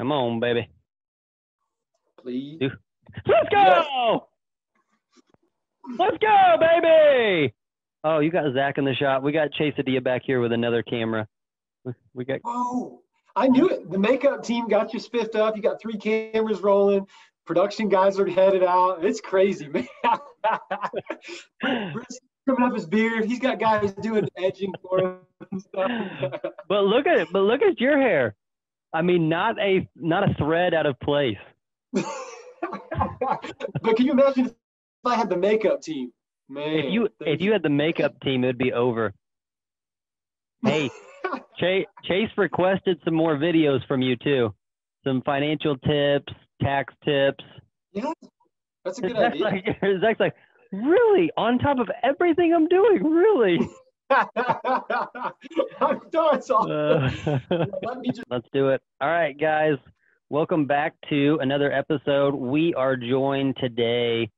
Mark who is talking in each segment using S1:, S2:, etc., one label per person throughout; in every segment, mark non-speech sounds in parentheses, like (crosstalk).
S1: Come on, baby.
S2: Please.
S1: Let's go! Let's go, baby! Oh, you got Zach in the shot. We got Chase Adia back here with another camera. We- got
S2: Whoa. I knew it. The makeup team got you spiffed up. You got three cameras rolling. Production guys are headed out. It's crazy, (laughs) man. Trimming up his beard. He's got guys doing edging for him and stuff.
S1: but look at it. But look at your hair. I mean, not a not a thread out of place. (laughs)
S2: but can you imagine if I had the makeup team? Man.
S1: If you if you had the makeup team, it'd be over. Hey, (laughs) Chase, Chase requested some more videos from you too, some financial tips, tax tips.
S2: yeah, that's a good
S1: Zach's
S2: idea.
S1: like, (laughs) Zach's like, really? On top of everything I'm doing, really?
S2: I'm done.
S1: Uh,
S2: Let me (laughs) just
S1: let's do it. All right, guys. Welcome back to another episode. We are joined today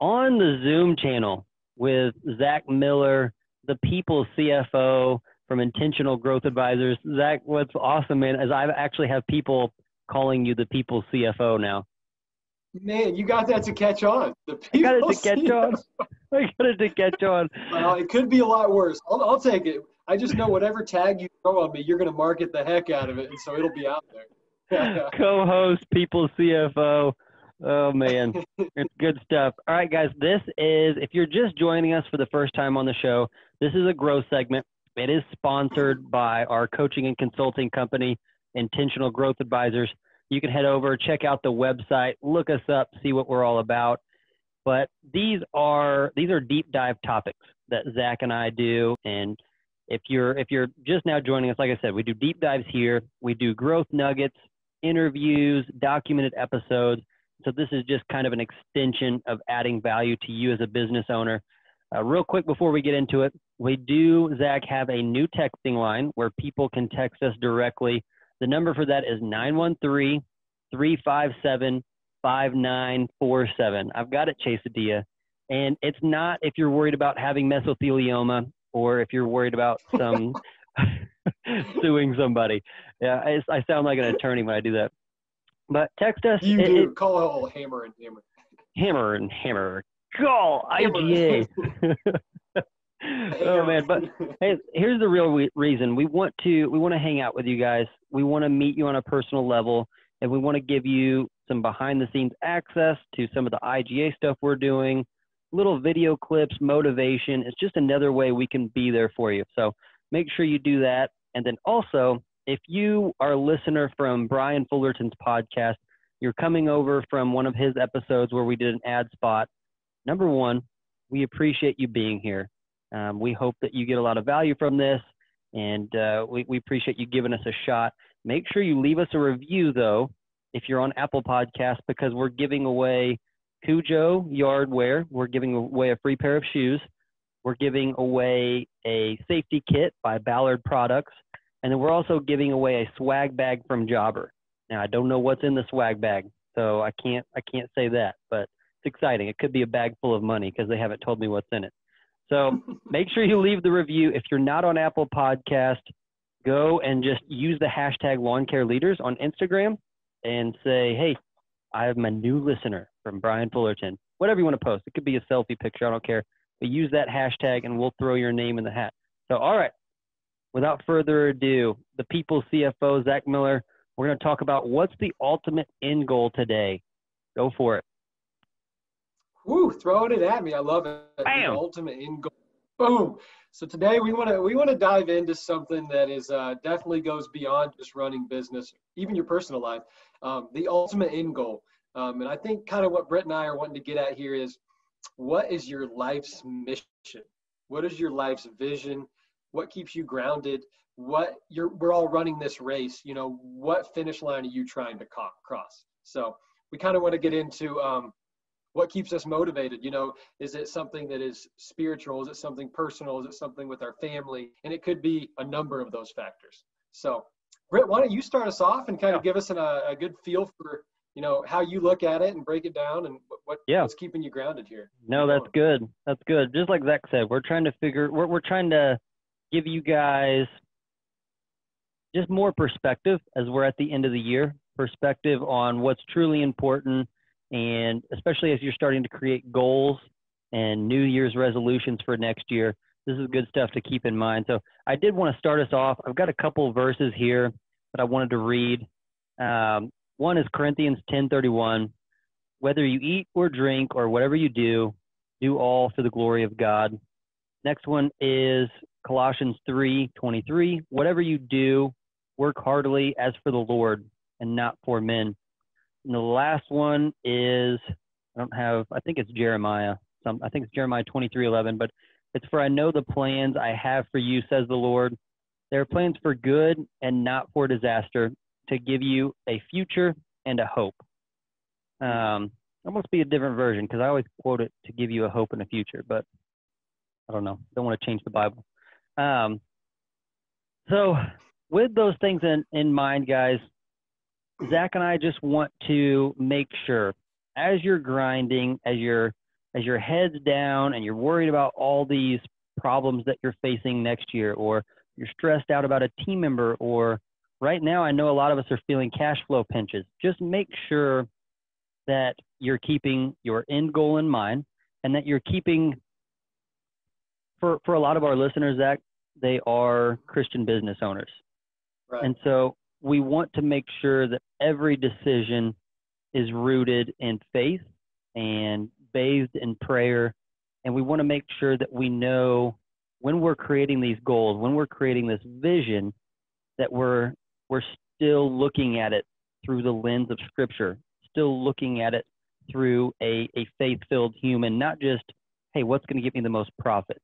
S1: on the Zoom channel with Zach Miller, the People CFO from Intentional Growth Advisors. Zach, what's awesome, man, is I actually have people calling you the People CFO now.
S2: Man, you got that to catch on. The
S1: I got it to catch on. (laughs) I got it to catch on.
S2: Well, it could be a lot worse. I'll, I'll take it. I just know whatever tag you throw on me, you're going to market the heck out of it, and so it'll be out there. (laughs) (laughs)
S1: co-host, people CFO. Oh man, it's good stuff. All right, guys, this is if you're just joining us for the first time on the show, this is a growth segment. It is sponsored by our coaching and consulting company, Intentional Growth Advisors. You can head over, check out the website, look us up, see what we're all about. But these are these are deep dive topics that Zach and I do, and if you're if you're just now joining us, like I said, we do deep dives here. We do growth nuggets, interviews, documented episodes. So this is just kind of an extension of adding value to you as a business owner. Uh, real quick before we get into it, we do, Zach, have a new texting line where people can text us directly. The number for that is 913 357 5947. I've got it, Chase Adia. And it's not if you're worried about having mesothelioma or if you're worried about some (laughs) suing somebody. Yeah, I, I sound like an attorney when I do that. But text us.
S2: you
S1: It-
S2: do.
S1: it-
S2: Call hammer and hammer.
S1: hammer and hammer. Call. IGA. (laughs) oh man, but hey, here's the real re- reason we want to we want to hang out with you guys. We want to meet you on a personal level, and we want to give you some behind the scenes access to some of the IGA stuff we're doing, little video clips, motivation. It's just another way we can be there for you. So make sure you do that, and then also if you are a listener from Brian Fullerton's podcast, you're coming over from one of his episodes where we did an ad spot. Number one, we appreciate you being here. Um, we hope that you get a lot of value from this, and uh, we, we appreciate you giving us a shot. Make sure you leave us a review, though, if you're on Apple Podcasts, because we're giving away Kujo Yardwear. We're giving away a free pair of shoes. We're giving away a safety kit by Ballard Products. And then we're also giving away a swag bag from Jobber. Now I don't know what's in the swag bag, so I can't I can't say that, but it's exciting. It could be a bag full of money because they haven't told me what's in it. So (laughs) make sure you leave the review. If you're not on Apple Podcast, go and just use the hashtag Lawn Care Leaders on Instagram and say, "Hey, I'm a new listener from Brian Fullerton." Whatever you want to post. It could be a selfie picture. I don't care. But use that hashtag, and we'll throw your name in the hat. So, all right. Without further ado, the People CFO Zach Miller. We're going to talk about what's the ultimate end goal today. Go for it.
S2: Woo, throwing it at me. I love it. The
S1: Bam.
S2: ultimate end goal. Boom. So today we want to we want to dive into something that is uh, definitely goes beyond just running business, even your personal life. Um, the ultimate end goal. Um, and I think kind of what Brett and I are wanting to get at here is, what is your life's mission? What is your life's vision? What keeps you grounded? What you're we're all running this race. You know, what finish line are you trying to cross? So we kind of want to get into um, what keeps us motivated you know is it something that is spiritual is it something personal is it something with our family and it could be a number of those factors so britt why don't you start us off and kind of give us an, a, a good feel for you know how you look at it and break it down and what, what
S1: Yeah.
S2: what's keeping you grounded here
S1: No, that's good. That's good. Just like Zach said, we're trying to figure. We're we're trying to give you guys just more perspective as we're at the end of the year. perspective on what's truly important, and especially as you're starting to create goals and New Year's resolutions for next year. This is good stuff to keep in mind. So I did want to start us off. I've got a couple verses here that I wanted to read. Um, one is Corinthians 10:31. Whether you eat or drink or whatever you do, do all for the glory of God. Next one is Colossians 3:23. Whatever you do, work heartily as for the Lord and not for men. And the last one is I don't have. I think it's Jeremiah. Some, I think it's Jeremiah 23:11. But it's for I know the plans I have for you, says the Lord. They are plans for good and not for disaster, to give you a future and a hope. Um, that must be a different version because I always quote it to give you a hope and a future, but I don't know. Don't want to change the Bible. Um, so, with those things in, in mind, guys, Zach and I just want to make sure as you're grinding, as you're as your head's down and you're worried about all these problems that you're facing next year, or you're stressed out about a team member, or right now I know a lot of us are feeling cash flow pinches. Just make sure that you're keeping your end goal in mind and that you're keeping for for a lot of our listeners Zach they are Christian business owners.
S2: Right.
S1: And so we want to make sure that every decision is rooted in faith and bathed in prayer and we want to make sure that we know when we're creating these goals, when we're creating this vision that we're we're still looking at it through the lens of scripture, still looking at it through a, a faith filled human, not just, hey, what's going to get me the most profit?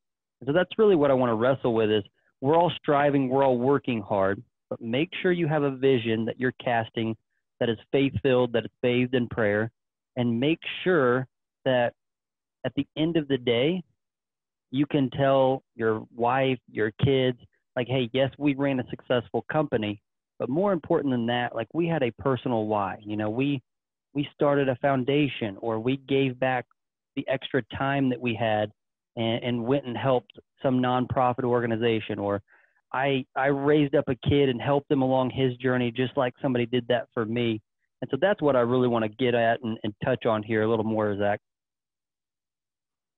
S1: So that's really what I want to wrestle with is we're all striving, we're all working hard, but make sure you have a vision that you're casting that is faith filled, that is bathed in prayer, and make sure that at the end of the day, you can tell your wife, your kids, like, hey, yes, we ran a successful company, but more important than that, like we had a personal why. You know, we we started a foundation or we gave back the extra time that we had and, and went and helped some nonprofit organization or I I raised up a kid and helped him along his journey just like somebody did that for me. And so that's what I really want to get at and, and touch on here a little more, Zach.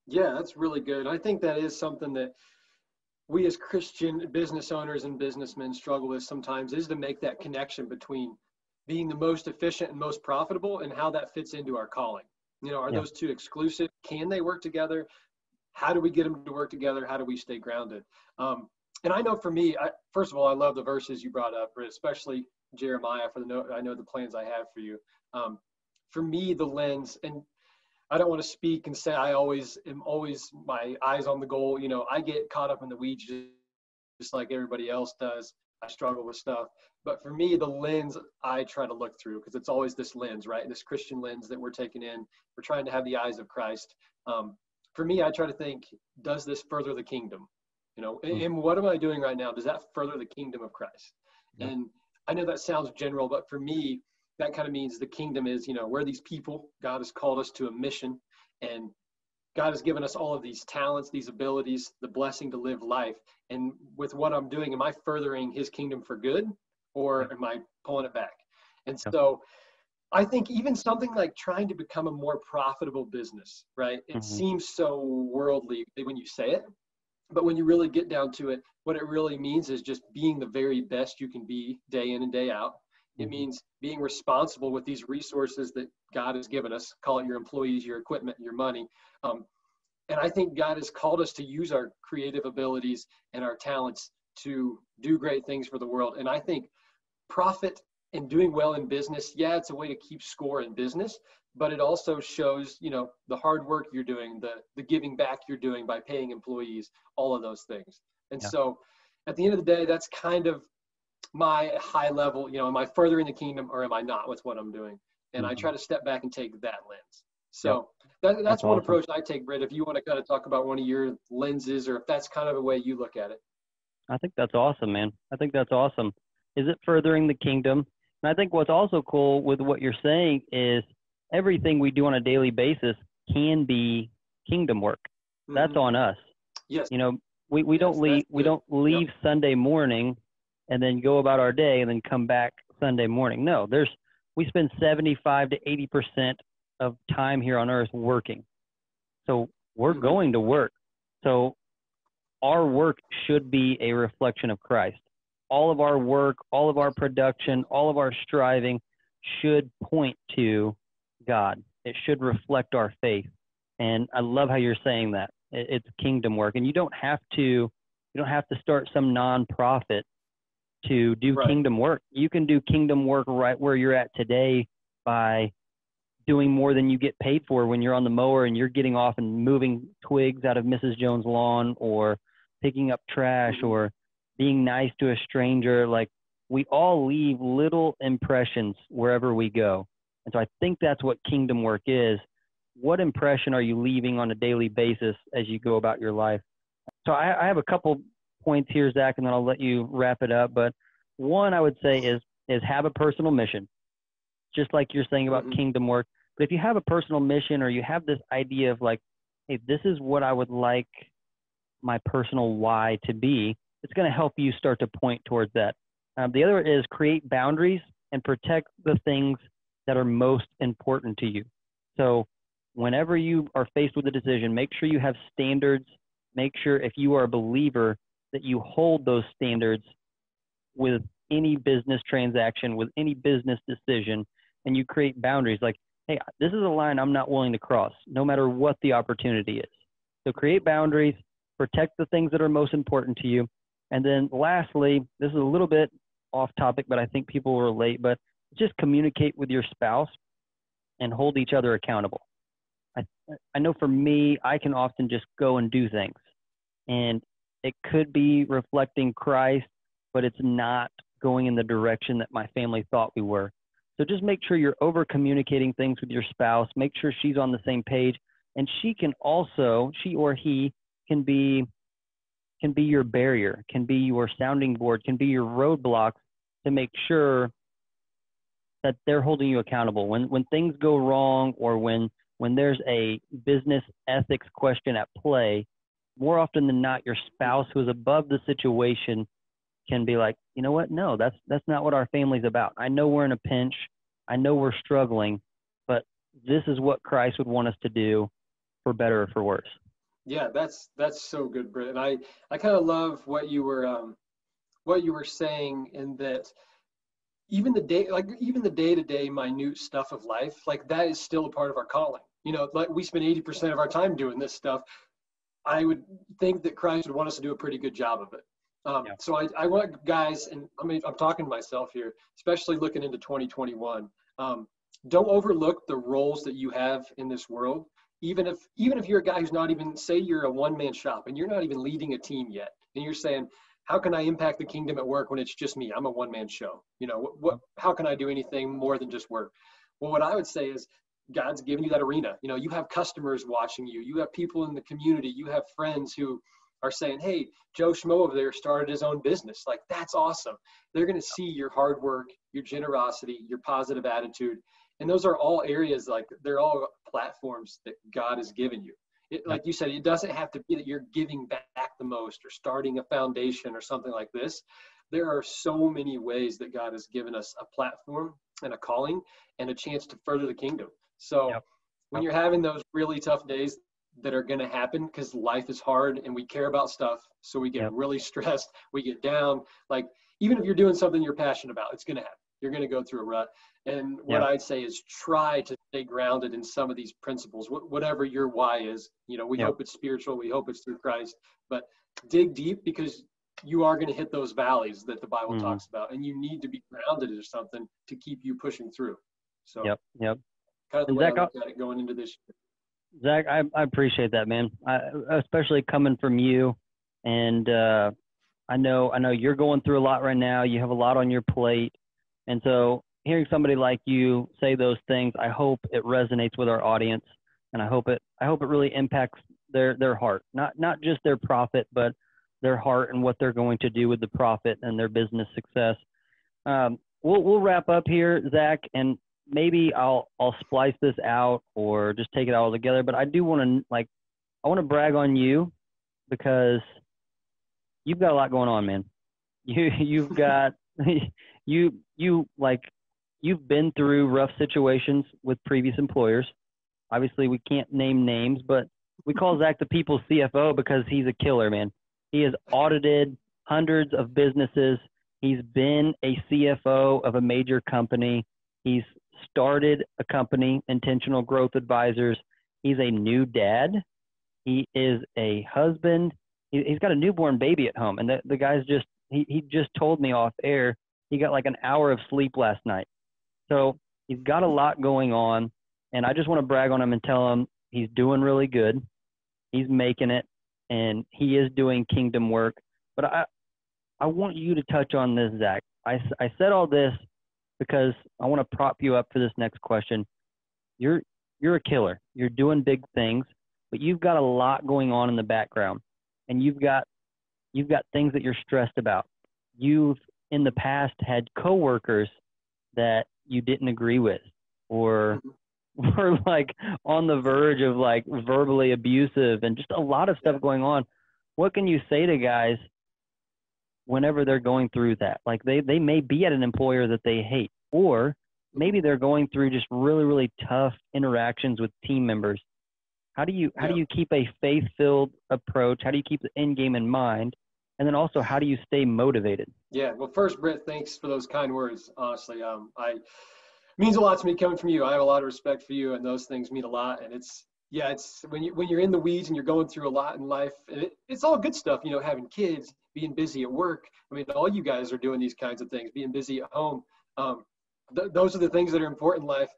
S2: Yeah, that's really good. I think that is something that we as Christian business owners and businessmen struggle with sometimes is to make that connection between being the most efficient and most profitable and how that fits into our calling. You know, are yeah. those two exclusive? Can they work together? How do we get them to work together? How do we stay grounded? Um, and I know for me, I, first of all, I love the verses you brought up, but especially Jeremiah for the note. I know the plans I have for you. Um, for me, the lens, and I don't want to speak and say I always am always my eyes on the goal. You know, I get caught up in the weeds just, just like everybody else does. I struggle with stuff. But for me, the lens I try to look through, because it's always this lens, right? This Christian lens that we're taking in. We're trying to have the eyes of Christ. Um, for me, I try to think, does this further the kingdom? You know, mm-hmm. and what am I doing right now? Does that further the kingdom of Christ? Yeah. And I know that sounds general, but for me, that kind of means the kingdom is, you know, we're these people. God has called us to a mission, and God has given us all of these talents, these abilities, the blessing to live life. And with what I'm doing, am I furthering His kingdom for good, or am I pulling it back? And so, I think even something like trying to become a more profitable business, right? It mm-hmm. seems so worldly when you say it, but when you really get down to it, what it really means is just being the very best you can be day in and day out it mm-hmm. means being responsible with these resources that God has given us. Call it your employees, your equipment, your money. Um, and I think God has called us to use our creative abilities and our talents to do great things for the world. And I think profit and doing well in business, yeah, it's a way to keep score in business, but it also shows, you know, the hard work you're doing, the the giving back you're doing by paying employees, all of those things. And yeah. so at the end of the day, that's kind of my high level, you know, am I furthering the kingdom or am I not with what I'm doing? And mm-hmm. I try to step back and take that lens. So that, that's, that's, one awesome. approach I take, Britt. If you want to kind of talk about one of your lenses or if that's kind of a way you look at it.
S1: I think that's awesome, man. I think that's awesome. Is it furthering the kingdom? And I think what's also cool with what you're saying is everything we do on a daily basis can be kingdom work. Mm-hmm. That's on us.
S2: Yes.
S1: You know, we, we yes, don't leave we don't leave yep. Sunday morning and then go about our day and then come back Sunday morning. No, there's we spend 75 to 80 percent of time here on earth working. So we're
S2: Mhm.
S1: going to work. So our work should be a reflection of Christ. All of our work, all of our production, all of our striving should point to God. It should reflect our faith. And I love how you're saying that. It's kingdom work. And you don't have to you don't have to start some nonprofit to do
S2: Right.
S1: kingdom work. You can do kingdom work right where you're at today by doing more than you get paid for when you're on the mower and you're getting off and moving twigs out of Mrs. Jones' lawn or picking up trash
S2: Mhm.
S1: or being nice to a stranger. Like we all leave little impressions wherever we go. And so I think that's what kingdom work is. What impression are you leaving on a daily basis as you go about your life? So I, I have a couple points here, Zach, and then I'll let you wrap it up. But one I would say is is have a personal mission, just like you're saying about
S2: Mhm.
S1: kingdom work. But if you have a personal mission or you have this idea of like, hey, this is what I would like my personal why to be, it's going to help you start to point towards that. Um, the other is create boundaries and protect the things that are most important to you. So, whenever you are faced with a decision, make sure you have standards. Make sure if you are a believer that you hold those standards with any business transaction, with any business decision, and you create boundaries like, hey, this is a line I'm not willing to cross, no matter what the opportunity is. So, create boundaries, protect the things that are most important to you. And then lastly, this is a little bit off topic, but I think people will relate, but just communicate with your spouse and hold each other accountable. I, I know for me, I can often just go and do things. And it could be reflecting Christ, but it's not going in the direction that my family thought we were. So just make sure you're over communicating things with your spouse. Make sure she's on the same page. And she can also, she or he can be can be your barrier, can be your sounding board, can be your roadblocks to make sure that they're holding you accountable. When when things go wrong or when when there's a business ethics question at play, more often than not, your spouse who's above the situation can be like, you know what? No, that's that's not what our family's about. I know we're in a pinch. I know we're struggling, but this is what Christ would want us to do for better or for worse.
S2: Yeah, that's that's so good, Britt. And I I kind of love what you were um what you were saying in that even the day like even the day to day minute stuff of life like that is still a part of our calling. You know, like we spend eighty percent of our time doing this stuff. I would think that Christ would want us to do a pretty good job of it. Um,
S1: Yeah.
S2: So I, I want guys, and I mean, I'm talking to myself here, especially looking into 2021. Um, don't overlook the roles that you have in this world. Even if even if you're a guy who's not even say you're a one man shop and you're not even leading a team yet, and you're saying, how can I impact the kingdom at work when it's just me? I'm a one man show. You know, what, what how can I do anything more than just work? Well, what I would say is God's given you that arena. You know, you have customers watching you. You have people in the community. You have friends who are saying, "Hey, Joe Schmo over there started his own business. Like that's awesome." They're going to see your hard work, your generosity, your positive attitude, and those are all areas like they're all platforms that God has given you. It, like you said, it doesn't have to be that you're giving back the most or starting a foundation or something like this. There are so many ways that God has given us a platform and a calling and a chance to further the kingdom. So
S1: Yep.
S2: when you're having those really tough days that are going to happen because life is hard and we care about stuff, so we get
S1: Yep.
S2: really (laughs) stressed, we get down. Like even if you're doing something you're passionate about, it's going to happen. You're going to go through a rut. And what
S1: Yep.
S2: I'd say is try to stay grounded in some of these principles, wh- whatever your why is. You know, we
S1: Yep.
S2: hope it's spiritual, we hope it's through Christ, but dig deep because you are going to hit those valleys that the Bible
S1: Mhm.
S2: talks about, and you need to be grounded in something to keep you pushing through. So,
S1: Yep, yep.
S2: kind of the
S1: And
S2: way
S1: Zach,
S2: I look at it going into this year.
S1: Zach, I, I appreciate that, man. I, especially coming from you, and uh, I know I know you're going through a lot right now. You have a lot on your plate, and so hearing somebody like you say those things, I hope it resonates with our audience, and I hope it I hope it really impacts their their heart, not not just their profit, but their heart and what they're going to do with the profit and their business success. Um, we'll we'll wrap up here, Zach, and maybe I'll I'll splice this out or just take it all together. But I do want to like I want to brag on you because you've got a lot going on, man. You you've (laughs) got you you like you've been through rough situations with previous employers. Obviously, we can't name names, but we call (laughs) Zach the people's CFO because he's a killer, man. He has audited hundreds of businesses. He's been a CFO of a major company. He's started a company, Intentional Growth Advisors. He's a new dad. He is a husband. He, has got a newborn baby at home. And the, the guy's just, he, he just told me off air, he got like an hour of sleep last night. So he's got a lot going on. And I just want to brag on him and tell him he's doing really good. He's making it and he is doing kingdom work. But I, I want you to touch on this, Zach. I, I said all this because I want to prop you up for this next question. You're you're a killer. You're doing big things, but you've got a lot going on in the background, and you've got you've got things that you're stressed about. You've in the past had coworkers that you didn't agree with, or (laughs) were like on the verge of like verbally abusive, and just a lot of stuff going on. What can you say to guys whenever they're going through that. Like they, they may be at an employer that they hate, or maybe they're going through just really, really tough interactions with team members. How do you how do you keep a faith filled approach? How do you keep the end game in mind? And then also how do you stay motivated?
S2: Yeah, well first Britt, thanks for those kind words. Honestly. Um I means a lot to me coming from you. I have a lot of respect for you and those things mean a lot. And it's yeah, it's when you when you're in the weeds and you're going through a lot in life. It, it's all good stuff, you know, having kids, being busy at work. I mean, all you guys are doing these kinds of things, being busy at home. Um, th- those are the things that are important in life.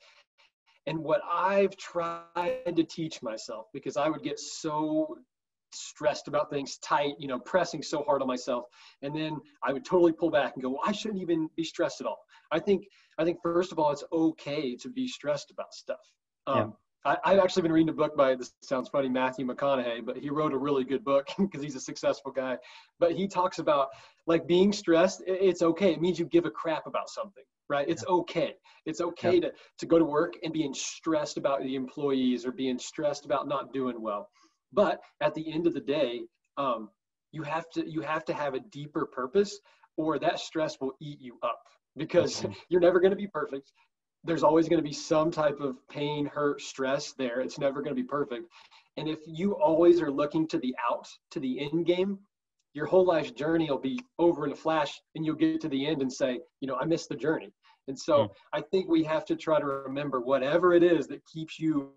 S2: And what I've tried to teach myself, because I would get so stressed about things tight, you know, pressing so hard on myself. And then I would totally pull back and go, well, I shouldn't even be stressed at all. I think, I think first of all, it's okay to be stressed about stuff. Um, yeah. I, have actually been reading a book by this sounds funny Matthew McConaughey, but he wrote a really good book (laughs) because he's a successful guy. But he talks about like being stressed. It's okay. It means you give a crap about something, right? It's okay. It's okay yeah. to to go to work and being stressed about the employees or being stressed about not doing well. But at the end of the day, um, you have to you have to have a deeper purpose, or that stress will eat you up because (laughs) you're never going to be perfect there's always going to be some type of pain, hurt, stress there. It's never going to be perfect. And if you always are looking to the out, to the end game, your whole life's journey will be over in a flash and you'll get to the end and say, you know, I missed the journey. And so mm. I think we have to try to remember whatever it is that keeps you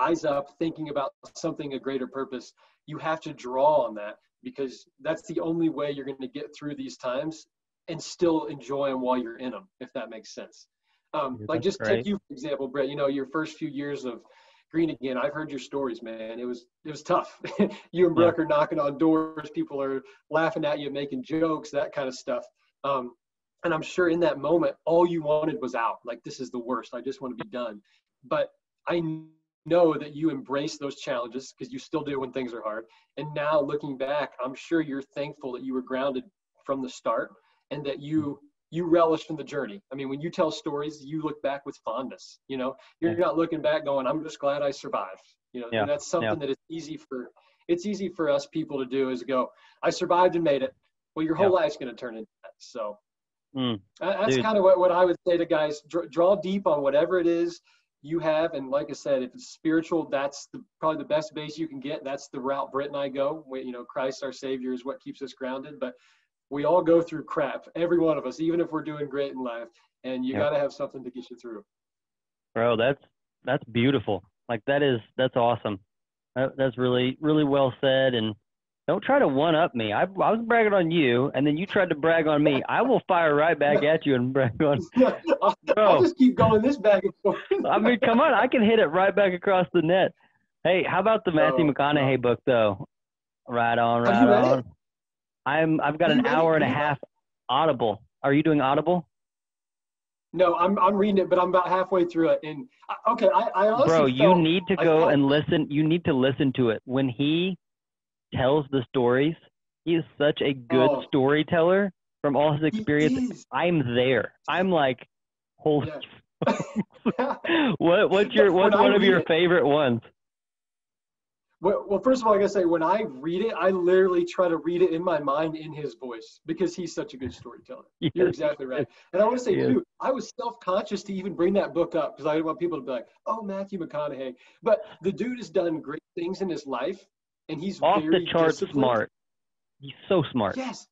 S2: eyes up, thinking about something, a greater purpose, you have to draw on that because that's the only way you're going to get through these times and still enjoy them while you're in them, if that makes sense. Um, like just take you for example, Brett. You know, your first few years of green again. I've heard your stories, man. It was it was tough. (laughs) you and Brooke yeah. are knocking on doors. People are laughing at you, making jokes, that kind of stuff. Um, and I'm sure in that moment, all you wanted was out. Like this is the worst. I just want to be done. But I know that you embrace those challenges because you still do when things are hard. And now looking back, I'm sure you're thankful that you were grounded from the start and that you you relish in the journey. I mean, when you tell stories, you look back with fondness. You know, you're yeah. not looking back going, "I'm just glad I survived." You know, yeah. and that's something yeah. that is easy for it's easy for us people to do is go, "I survived and made it." Well, your whole life's going to turn into that. So mm, that's kind of what, what I would say to guys: draw, draw deep on whatever it is you have, and like I said, if it's spiritual, that's the, probably the best base you can get. That's the route Britt and I go. We, you know, Christ our Savior is what keeps us grounded, but we all go through crap, every one of us, even if we're doing great in life. And you got to have something to get you through.
S1: Bro, that's that's beautiful. Like that is that's awesome. That, that's really really well said. And don't try to one up me. I, I was bragging on you, and then you tried to brag on me. I will fire right back (laughs) at you and brag on. (laughs)
S2: I'll, Bro, I'll just keep going this back and forth.
S1: I mean, come on, I can hit it right back across the net. Hey, how about the Matthew oh, McConaughey book though? Right on, right on. It? I'm I've got an hour and a half Audible. Are you doing Audible?
S2: No, I'm I'm reading it, but I'm about halfway through it. And uh, okay, I, I honestly
S1: bro, you need to go and listen. You need to listen to it when he tells the stories. He is such a good oh, storyteller from all his experience. I'm there. I'm like, holy. Yeah. (laughs) what what's your (laughs) what's one of your it, favorite ones?
S2: Well, well, first of all, I gotta say, when I read it, I literally try to read it in my mind in his voice because he's such a good storyteller. (laughs) Yes. You're exactly right. And I want to say, yes. too, I was self-conscious to even bring that book up because I didn't want people to be like, "Oh, Matthew McConaughey," but the dude has done great things in his life, and he's
S1: off
S2: the
S1: chart smart. He's so smart.
S2: Yes.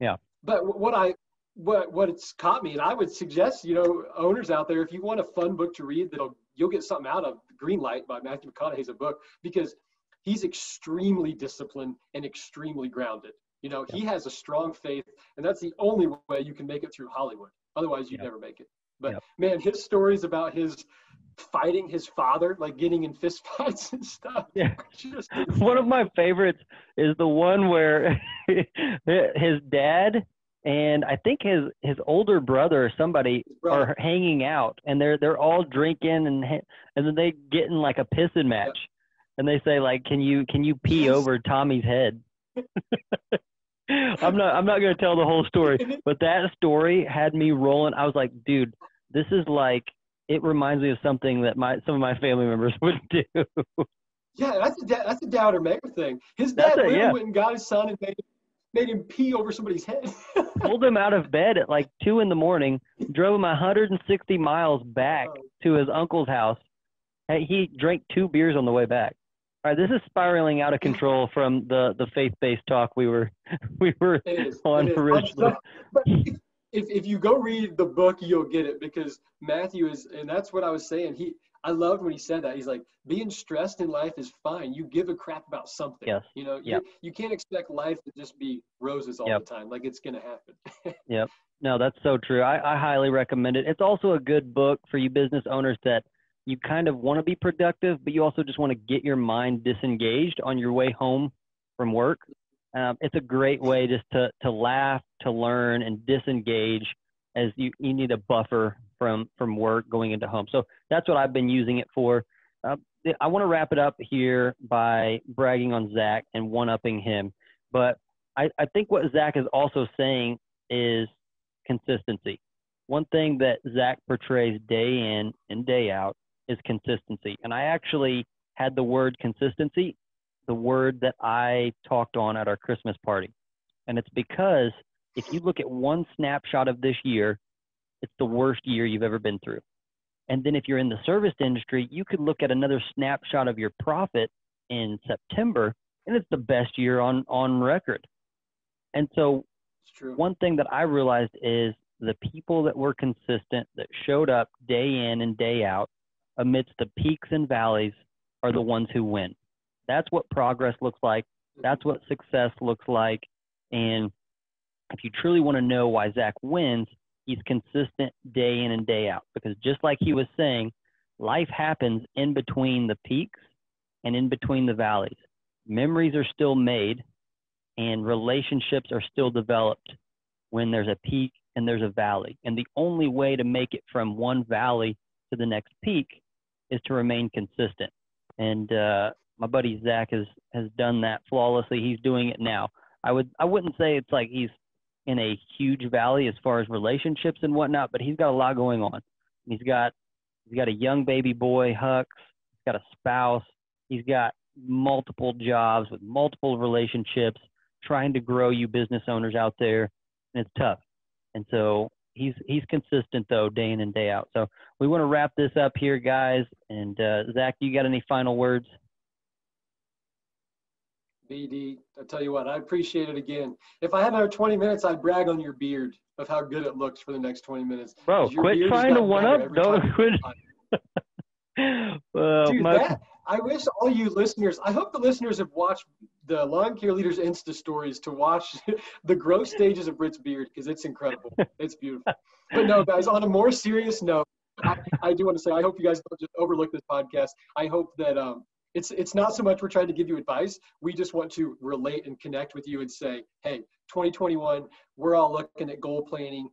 S1: Yeah.
S2: But what I what what it's caught me, and I would suggest, you know, owners out there, if you want a fun book to read, that'll you'll get something out of. Green Light by Matthew McConaughey's a book because he's extremely disciplined and extremely grounded. You know, he has a strong faith, and that's the only way you can make it through Hollywood. Otherwise, you'd yep. never make it. But yep. man, his stories about his fighting his father, like getting in fist fights and stuff.
S1: Yeah. (laughs) Just one of my favorites is the one where (laughs) his dad and I think his his older brother or somebody brother. are hanging out, and they're they're all drinking, and and then they get in like a pissing match, and they say like, "Can you can you pee over Tommy's head?" (laughs) I'm not I'm not gonna tell the whole story, but that story had me rolling. I was like, dude, this is like it reminds me of something that my some of my family members (laughs) would do.
S2: Yeah, that's a that's a doubter maker thing. His dad a, yeah. went and got his son and made made him pee over somebody's head. (laughs)
S1: Pulled him out of bed at like two in the morning, drove him 160 miles back oh. to his uncle's house. And he drank two beers on the way back. All right, this is spiraling out of control from the the faith based talk we were (laughs) we were on originally.
S2: But if, if you go read the book, you'll get it because Matthew is, and that's what I was saying. He I loved when he said that. He's like, being stressed in life is fine. You give a crap about something.
S1: Yes.
S2: You know, yep. you, you can't expect life to just be roses all yep. the time. Like it's going to happen. (laughs)
S1: yep. No, that's so true. I, I highly recommend it. It's also a good book for you business owners that you kind of want to be productive, but you also just want to get your mind disengaged on your way home from work. Um, it's a great way just to, to laugh, to learn, and disengage as you, you need a buffer from from work going into home. So that's what I've been using it for. Uh, I want to wrap it up here by bragging on Zach and one upping him. But I, I think what Zach is also saying is consistency. One thing that Zach portrays day in and day out is consistency. And I actually had the word consistency, the word that I talked on at our Christmas party. And it's because if you look at one snapshot of this year, it's the worst year you've ever been through. And then if you're in the service industry, you could look at another snapshot of your profit in September, and it's the best year on on record. And so, one thing that I realized is the people that were consistent, that showed up day in and day out amidst the peaks and valleys, are the ones who win. That's what progress looks like. That's what success looks like. And if you truly want to know why Zach wins, he's consistent day in and day out because just like he was saying, life happens in between the peaks and in between the valleys. Memories are still made and relationships are still developed when there's a peak and there's a valley. And the only way to make it from one valley to the next peak is to remain consistent. And uh, my buddy Zach has has done that flawlessly. He's doing it now. I would I wouldn't say it's like he's in a huge valley as far as relationships and whatnot, but he's got a lot going on. He's got he's got a young baby boy, Hux. He's got a spouse. He's got multiple jobs with multiple relationships, trying to grow you business owners out there, and it's tough. And so he's he's consistent though, day in and day out. So we want to wrap this up here, guys. And uh, Zach, you got any final words?
S2: BD, I tell you what, I appreciate it again. If I had another 20 minutes, I'd brag on your beard of how good it looks for the next 20 minutes.
S1: Bro, quit trying to one up. Don't quit. (laughs)
S2: well, Dude, my... that, I wish all you listeners, I hope the listeners have watched the Lawn Care Leaders Insta stories to watch (laughs) the growth stages of Britt's beard because it's incredible. It's beautiful. But no, guys, on a more serious note, I, I, do want to say I hope you guys don't just overlook this podcast. I hope that um, it's it's not so much we're trying to give you advice. We just want to relate and connect with you and say hey 2021 we're all looking at goal planning.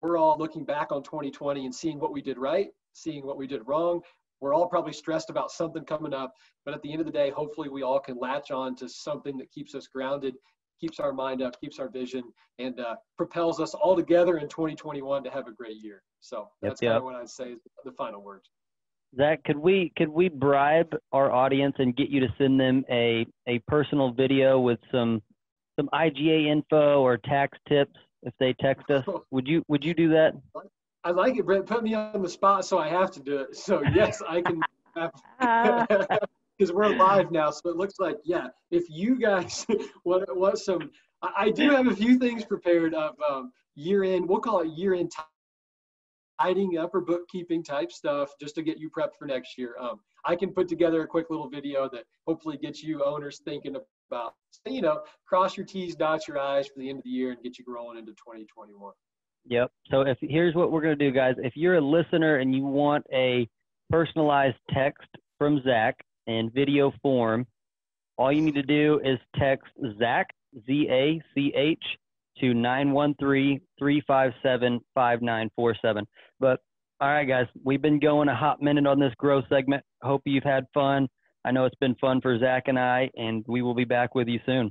S2: We're all looking back on 2020 and seeing what we did right seeing what we did wrong. We're all probably stressed about something coming up but at the end of the day hopefully we all can latch on to something that keeps us grounded keeps our mind up keeps our vision and uh, propels us all together in 2021 to have a great year. So that's yep, yep. kind of what i'd say is the final words
S1: Zach, could we could we bribe our audience and get you to send them a a personal video with some some IGA info or tax tips if they text us? (laughs) Would you would you do that?
S2: I like it, Brett. Put me on the spot, so I have to do it. So yes, I can. (laughs) Because (laughs) we're live now, so it looks like yeah. If you guys want, want some, I, I do have a few things prepared of um, year end. We'll call it year end tidying up or bookkeeping type stuff just to get you prepped for next year. Um, I can put together a quick little video that hopefully gets you owners thinking about, you know, cross your T's, dot your I's for the end of the year and get you rolling into 2021.
S1: Yep. So if here's what we're going to do, guys. If you're a listener and you want a personalized text from Zach in video form, all you need to do is text Zach Z A C H to 913-357-5947. But all right, guys, we've been going a hot minute on this growth segment. Hope you've had fun. I know it's been fun for Zach and I, and we will be back with you soon.